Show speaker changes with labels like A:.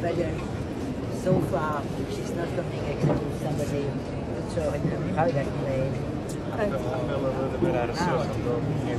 A: better so far, she's not coming except with somebody not sure in a private way.
B: I'm a little bit out of sorts.